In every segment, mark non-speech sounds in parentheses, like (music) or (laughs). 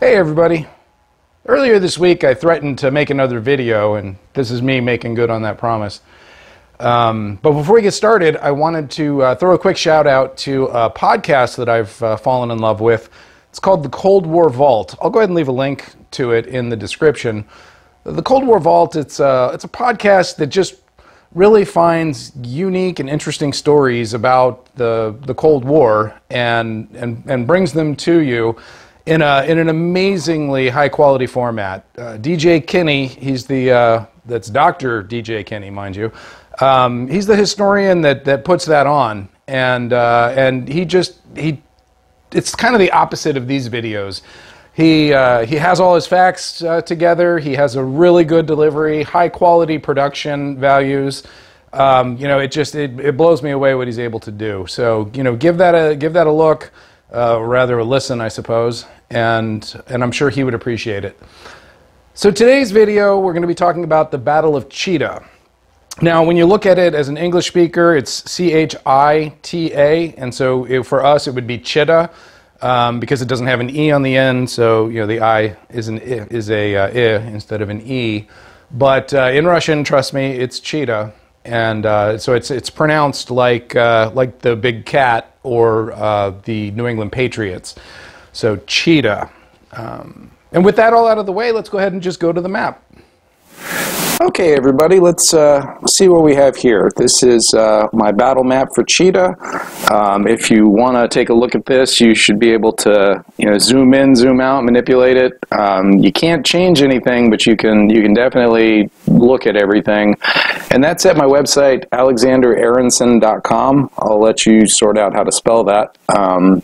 Hey everybody. Earlier this week I threatened to make another video and this is me making good on that promise. Um, but before we get started, I wanted to uh, throw a quick shout out to a podcast that I've uh, fallen in love with. It's called The Cold War Vault. I'll go ahead and leave a link to it in the description. The Cold War Vault, it's a, it's a podcast that just really finds unique and interesting stories about the, the Cold War and, and, and brings them to you in, a, in an amazingly high quality format. Uh, DJ Kinney, he's the, uh, that's Dr. DJ Kinney, mind you. Um, he's the historian that, that puts that on. And, uh, and he just, he, it's kind of the opposite of these videos. He, uh, he has all his facts uh, together. He has a really good delivery, high quality production values. Um, you know, it just it, it blows me away what he's able to do. So you know, give that a give that a look, uh, rather a listen, I suppose, and and I'm sure he would appreciate it. So today's video, we're going to be talking about the Battle of Chita. Now, when you look at it as an English speaker, it's C H I T A, and so it, for us it would be Chita um, because it doesn't have an e on the end. So you know the i is an I, is a uh, I instead of an e. But uh, in Russian, trust me, it's cheetah, and uh, so it's it's pronounced like uh, like the big cat or uh, the New England Patriots. So cheetah. Um, and with that all out of the way, let's go ahead and just go to the map. Okay, everybody, let's uh, see what we have here. This is uh, my battle map for Chita. Um, if you want to take a look at this, you should be able to, you know, zoom in, zoom out, manipulate it. Um, you can't change anything, but you can you can definitely look at everything. And that's at my website, alexanderaaronson.com. I'll let you sort out how to spell that. Um,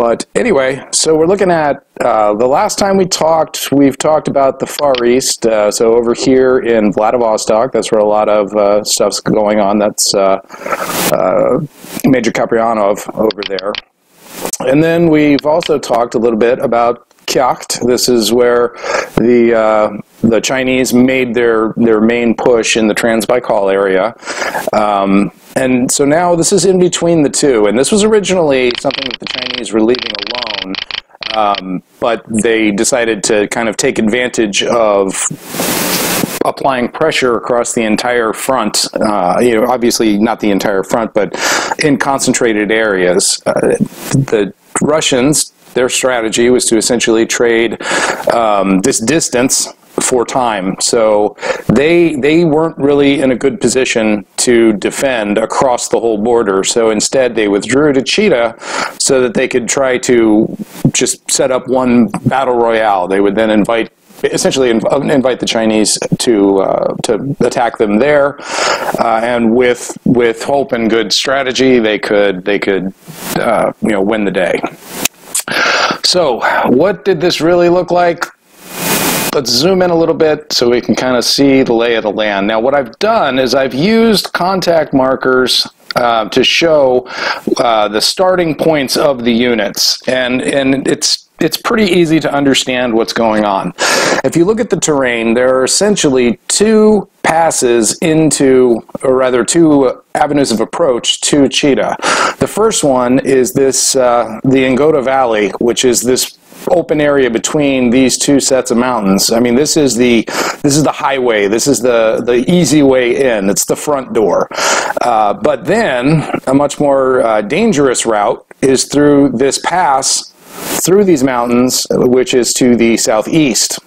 but anyway, so we're looking at uh, the last time we talked, we've talked about the Far East. Uh, so over here in Vladivostok, that's where a lot of uh, stuff's going on. That's uh, uh, Major Kaprianov over there. And then we've also talked a little bit about Kyakhta. This is where the uh, the Chinese made their their main push in the Transbaikal area. Um, and so now this is in between the two. And this was originally something that the Chinese were leaving alone. Um, but they decided to kind of take advantage of applying pressure across the entire front. Uh, you know, obviously not the entire front, but in concentrated areas. Uh, the Russians, their strategy was to essentially trade um, this distance for time. So they they weren't really in a good position to defend across the whole border. So instead, they withdrew to Chita so that they could try to just set up one battle royale. They would then invite essentially invite the Chinese to uh, to attack them there, uh, and with with hope and good strategy, they could they could uh, you know win the day. So, what did this really look like? let's zoom in a little bit so we can kind of see the lay of the land. Now what I've done is I've used contact markers uh, to show uh, the starting points of the units and and it's it's pretty easy to understand what's going on. If you look at the terrain, there are essentially two passes into, or rather two avenues of approach to Chita. The first one is this, uh, the Ingota Valley, which is this open area between these two sets of mountains. I mean, this is the this is the highway. This is the the easy way in. It's the front door. Uh, but then a much more uh, dangerous route is through this pass through these mountains, which is to the southeast.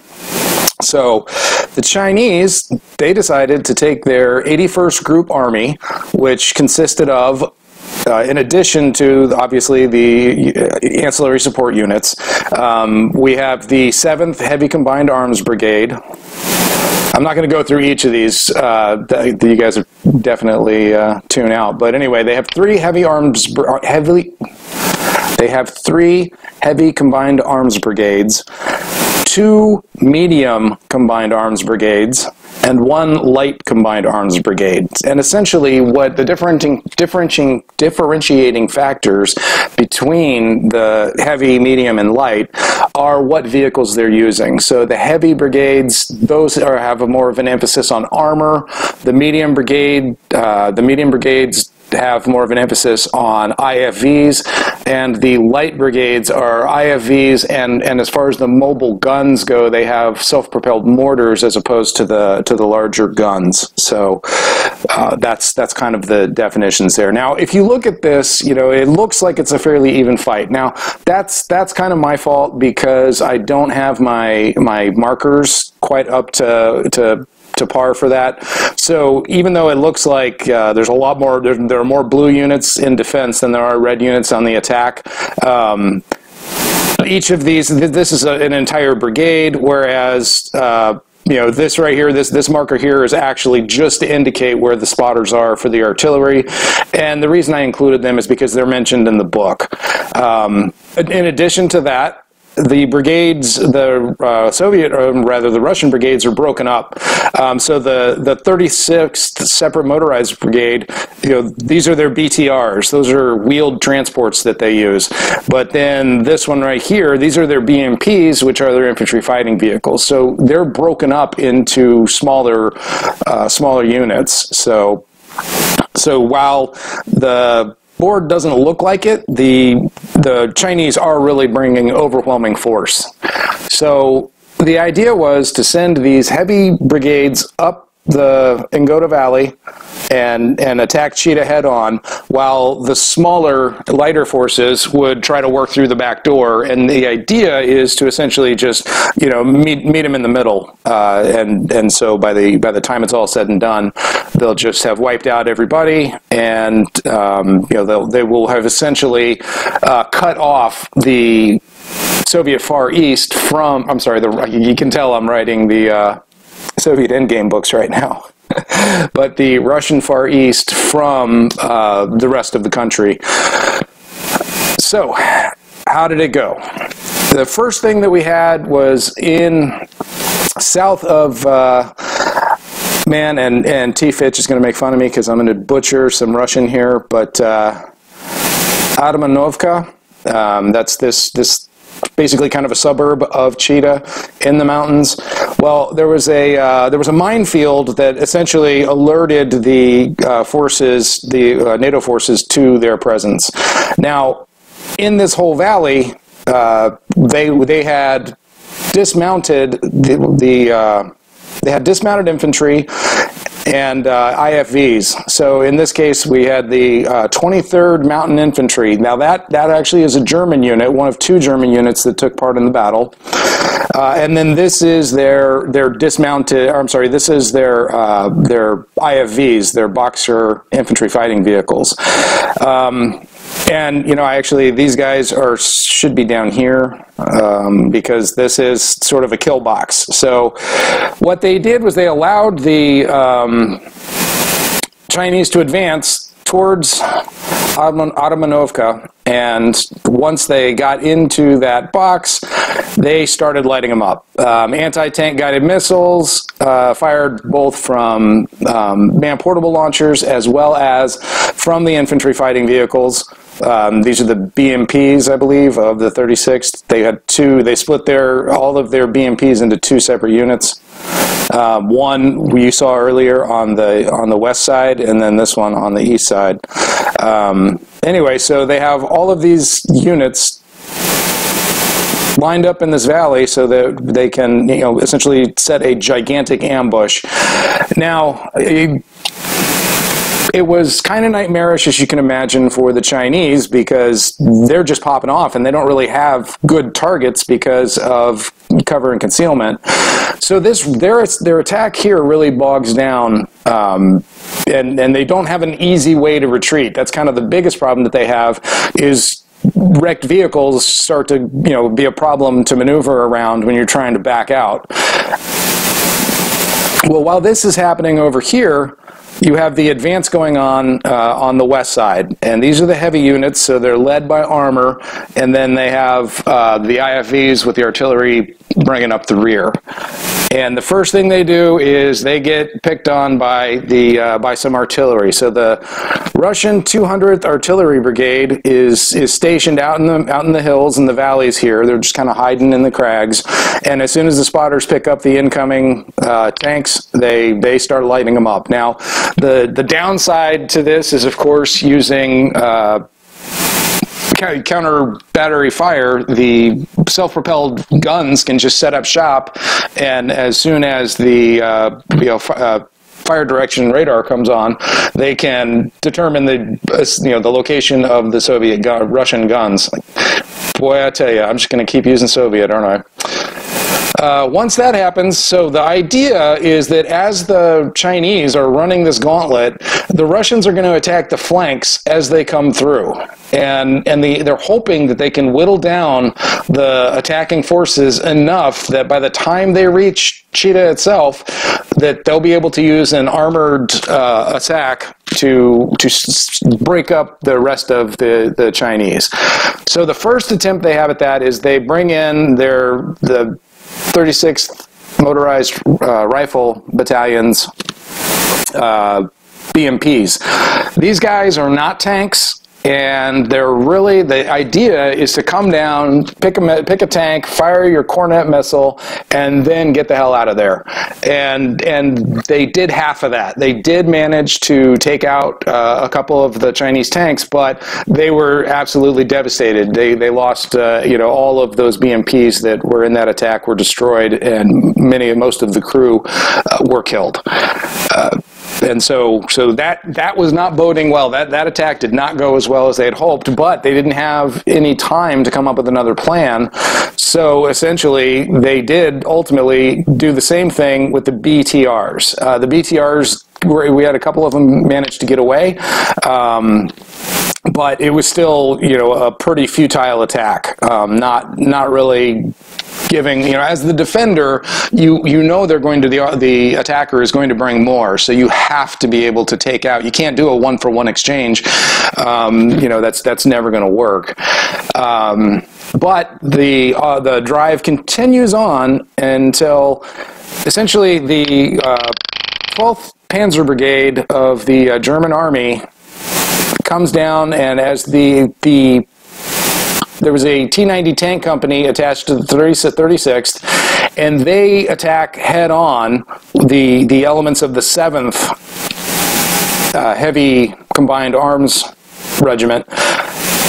So the Chinese, they decided to take their 81st Group Army, which consisted of uh, in addition to obviously the uh, ancillary support units, um, we have the 7th Heavy Combined Arms Brigade. I'm not going to go through each of these. Uh, that, you guys are definitely uh, tune out. But anyway, they have three heavy arms, heavily. They have three heavy combined arms brigades, two medium combined arms brigades, and one light combined arms brigade. And essentially, what the differentiating, differentiating, differentiating factors between the heavy, medium, and light are what vehicles they're using. So the heavy brigades, those are, have a more of an emphasis on armor. The medium brigade, uh, the medium brigades have more of an emphasis on IFVs, and the light brigades are IFVs, and, and as far as the mobile guns go, they have self-propelled mortars as opposed to the to the larger guns. So uh, that's that's kind of the definitions there. Now, if you look at this, you know, it looks like it's a fairly even fight. Now, that's that's kind of my fault because I don't have my my markers quite up to to to par for that. So even though it looks like uh, there's a lot more, there, there, are more blue units in defense than there are red units on the attack. Um, each of these, this is a, an entire brigade, whereas uh, you know this right here this this marker here is actually just to indicate where the spotters are for the artillery and the reason i included them is because they're mentioned in the book um, in addition to that the brigades, the uh, Soviet, or rather the Russian brigades, are broken up. Um, so the the 36th Separate Motorized Brigade, you know, these are their BTRs. Those are wheeled transports that they use. But then this one right here, these are their BMPs, which are their infantry fighting vehicles. So they're broken up into smaller uh, smaller units. So so while the board doesn't look like it, the the Chinese are really bringing overwhelming force. So the idea was to send these heavy brigades up the Ingota Valley and and attack Chita head on, while the smaller, lighter forces would try to work through the back door. And the idea is to essentially just you know meet meet them in the middle, uh, and and so by the by the time it's all said and done, they'll just have wiped out everybody, and um, you know they will have essentially uh, cut off the Soviet Far East from. I'm sorry, the you can tell I'm writing the. Uh, Soviet endgame books right now. (laughs) but the Russian Far East from uh, the rest of the country. So, how did it go? The first thing that we had was in south of. Uh, man, and, and T. Fitch is going to make fun of me because I'm going to butcher some Russian here, but uh, Adamovka, um, that's this, this basically kind of a suburb of Chita in the mountains. Well, there was a uh, there was a minefield that essentially alerted the uh, forces, the uh, NATO forces, to their presence. Now, in this whole valley, uh, they they had dismounted the, the uh, they had dismounted infantry and uh, IFVs. So in this case, we had the uh, 23rd Mountain Infantry. Now that that actually is a German unit, one of two German units that took part in the battle. Uh, and then this is their their dismounted. I'm sorry, this is their uh, their IFVs, their Boxer infantry fighting vehicles. Um, and you know, I actually these guys are should be down here um, because this is sort of a kill box. So what they did was they allowed the um, Chinese to advance towards Adamovka, and once they got into that box, they started lighting them up. Um, anti-tank guided missiles uh, fired both from um, man-portable launchers as well as from the infantry fighting vehicles. Um, these are the BMPs, I believe, of the 36th. They had two. They split their all of their BMPs into two separate units. Um, one we saw earlier on the on the west side, and then this one on the east side. Um, anyway, so they have all of these units lined up in this valley so that they can, you know, essentially set a gigantic ambush. Now was kind of nightmarish, as you can imagine, for the Chinese because they're just popping off and they don't really have good targets because of cover and concealment. So this their their attack here really bogs down, um, and and they don't have an easy way to retreat. That's kind of the biggest problem that they have is wrecked vehicles start to you know be a problem to maneuver around when you're trying to back out. Well, while this is happening over here, you have the advance going on uh, on the west side, and these are the heavy units, so they're led by armor, and then they have uh, the IFVs with the artillery bringing up the rear. And the first thing they do is they get picked on by the uh, by some artillery. So the Russian 200th Artillery Brigade is is stationed out in the out in the hills and the valleys here. They're just kind of hiding in the crags. And as soon as the spotters pick up the incoming uh, tanks, they they start lighting them up. Now, the the downside to this is, of course, using uh, counter battery fire, the self-propelled guns can just set up shop, and as soon as the uh, you know uh, fire direction radar comes on, they can determine the you know the location of the Soviet gun, Russian guns. Boy, I tell you, I'm just going to keep using Soviet, aren't I? Uh, once that happens, so the idea is that as the Chinese are running this gauntlet, the Russians are going to attack the flanks as they come through. And, and the, they're hoping that they can whittle down the attacking forces enough that by the time they reach Chita itself, that they'll be able to use an armored uh, attack to to break up the rest of the the Chinese. So the first attempt they have at that is they bring in their the 36th Motorized uh, Rifle Battalion's uh, BMPs. These guys are not tanks and they're really the idea is to come down, pick a pick a tank, fire your Kornet missile, and then get the hell out of there. And and they did half of that. They did manage to take out uh, a couple of the Chinese tanks, but they were absolutely devastated. They they lost uh, you know all of those BMPs that were in that attack were destroyed, and many most of the crew uh, were killed. And so so that that was not boding well. That that attack did not go as well as they had hoped, but they didn't have any time to come up with another plan. So essentially, they did ultimately do the same thing with the BTRs. Uh, the BTRs we had a couple of them managed to get away. Um, but it was still, you know, a pretty futile attack. Um, not not really giving, you know, as the defender, you you know they're going to the the attacker is going to bring more, so you have to be able to take out. You can't do a one for one exchange. Um, you know, that's that's never going to work. Um, but the uh, the drive continues on until essentially the uh, 12th Panzer Brigade of the uh, German Army comes down, and as the the there was a T-90 tank company attached to the 36th, and they attack head on the the elements of the 7th uh, Heavy Combined Arms Regiment,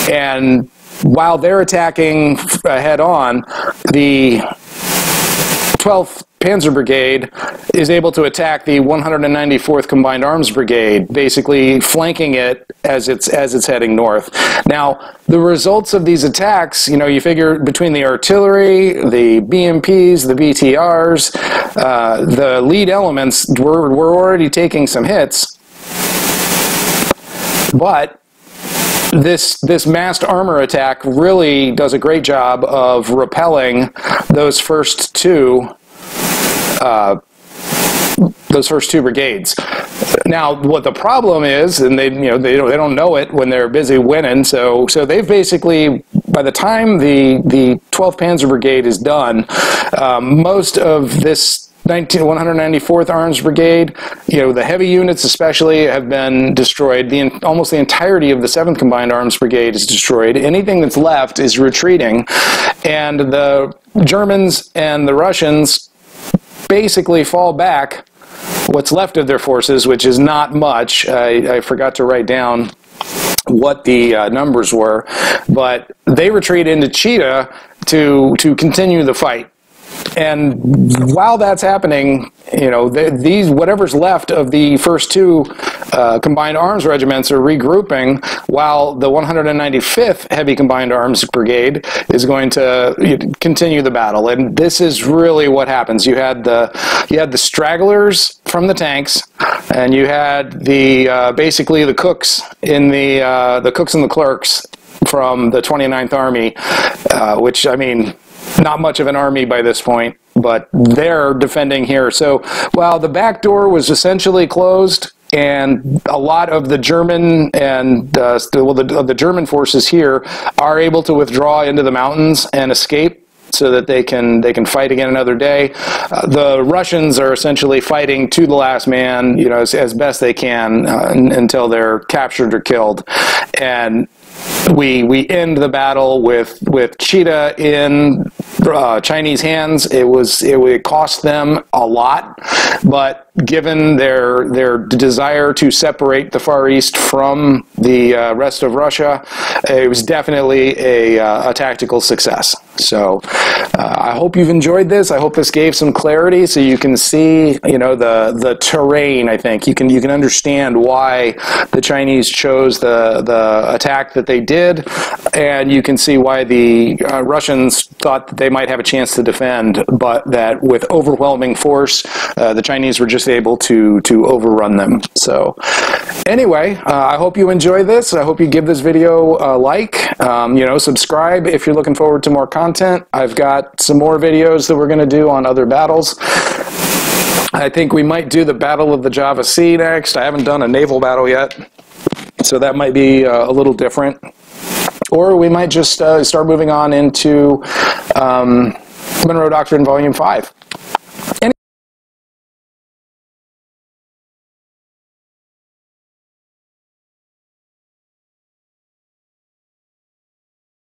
and while they're attacking uh, head on, the 12th Panzer Brigade is able to attack the 194th Combined Arms Brigade, basically flanking it as it's as it's heading north. Now, the results of these attacks, you know, you figure between the artillery, the BMPs, the BTRs, uh, the lead elements, we're, we're already taking some hits. But this this massed armor attack really does a great job of repelling those first two uh, those first two brigades. Now, what the problem is, and they you know they don't, they don't know it when they're busy winning. So so they've basically by the time the the 12th Panzer Brigade is done, um, most of this 19, 194th Arms Brigade, you know, the heavy units especially have been destroyed. The, almost the entirety of the 7th Combined Arms Brigade is destroyed. Anything that's left is retreating. And the Germans and the Russians basically fall back what's left of their forces, which is not much. I, I forgot to write down what the uh, numbers were, but they retreat into Chita to to continue the fight and while that's happening, you know, the, these whatever's left of the first two uh, combined arms regiments are regrouping, while the 195th Heavy Combined Arms Brigade is going to continue the battle. And this is really what happens. You had the you had the stragglers from the tanks, and you had the uh, basically the cooks in the uh, the cooks and the clerks from the 29th Army, uh, which I mean not much of an army by this point, but they're defending here. So while the back door was essentially closed, and a lot of the German and uh, well, the, the German forces here are able to withdraw into the mountains and escape so that they can they can fight again another day. Uh, the Russians are essentially fighting to the last man, you know, as, as best they can uh, until they're captured or killed, and we we end the battle with with Chita in uh, Chinese hands. It was it, it cost them a lot, but given their their desire to separate the Far East from the uh, rest of Russia, it was definitely a, uh, a tactical success. So uh, I hope you've enjoyed this. I hope this gave some clarity so you can see, you know, the the terrain. I think you can you can understand why the Chinese chose the the attack that they did, and you can see why the uh, Russians thought that they might have a chance to defend, but that with overwhelming force, uh, the Chinese were just just able to to overrun them. So anyway, uh, I hope you enjoy this. I hope you give this video a like. Um, you know, subscribe if you're looking forward to more content. I've got some more videos that we're going to do on other battles. I think we might do the Battle of the Java Sea next. I haven't done a naval battle yet, so that might be uh, a little different. Or we might just uh, start moving on into um, Monroe Doctrine Volume 5.